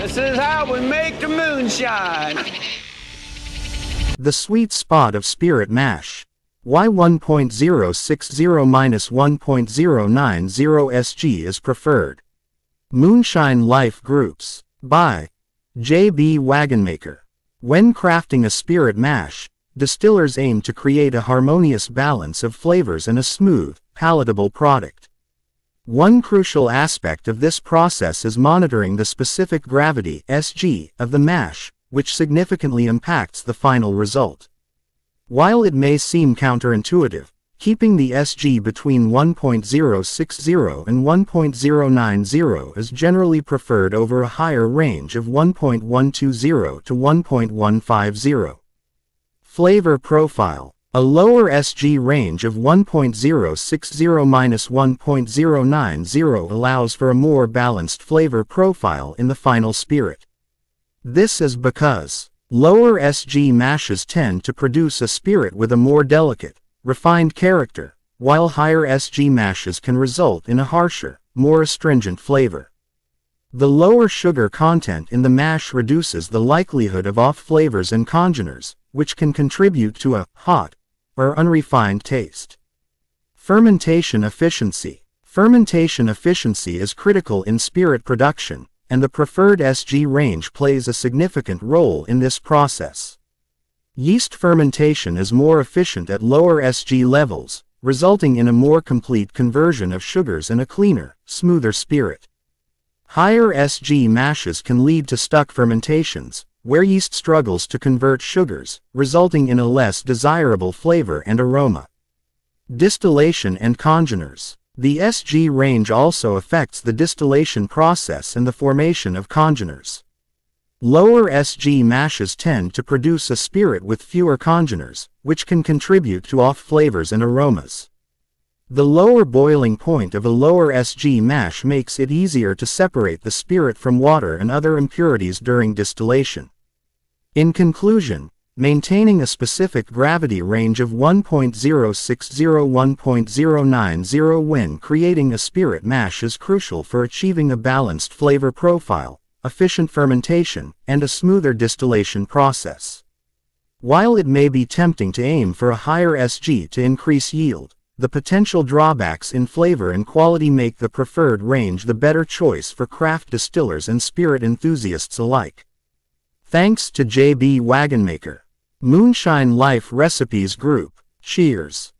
This is how we make the moonshine. The sweet spot of spirit mash. Y 1.060 minus 1.090 SG is preferred. Moonshine Life Groups. By J.B. Wagonmaker. When crafting a spirit mash, distillers aim to create a harmonious balance of flavors and a smooth, palatable product. One crucial aspect of this process is monitoring the specific gravity SG of the mash, which significantly impacts the final result. While it may seem counterintuitive, keeping the SG between 1.060 and 1.090 is generally preferred over a higher range of 1.120 to 1.150. Flavor profile a lower SG range of 1.060-1.090 allows for a more balanced flavor profile in the final spirit. This is because lower SG mashes tend to produce a spirit with a more delicate, refined character, while higher SG mashes can result in a harsher, more astringent flavor. The lower sugar content in the mash reduces the likelihood of off flavors and congeners, which can contribute to a hot, or unrefined taste. Fermentation efficiency. Fermentation efficiency is critical in spirit production, and the preferred SG range plays a significant role in this process. Yeast fermentation is more efficient at lower SG levels, resulting in a more complete conversion of sugars and a cleaner, smoother spirit. Higher SG mashes can lead to stuck fermentations, where yeast struggles to convert sugars, resulting in a less desirable flavor and aroma. Distillation and congeners. The SG range also affects the distillation process and the formation of congeners. Lower SG mashes tend to produce a spirit with fewer congeners, which can contribute to off flavors and aromas. The lower boiling point of a lower SG mash makes it easier to separate the spirit from water and other impurities during distillation. In conclusion, maintaining a specific gravity range of 1.060-1.090 when creating a spirit mash is crucial for achieving a balanced flavor profile, efficient fermentation, and a smoother distillation process. While it may be tempting to aim for a higher SG to increase yield, the potential drawbacks in flavor and quality make the preferred range the better choice for craft distillers and spirit enthusiasts alike. Thanks to J.B. Wagonmaker. Moonshine Life Recipes Group. Cheers.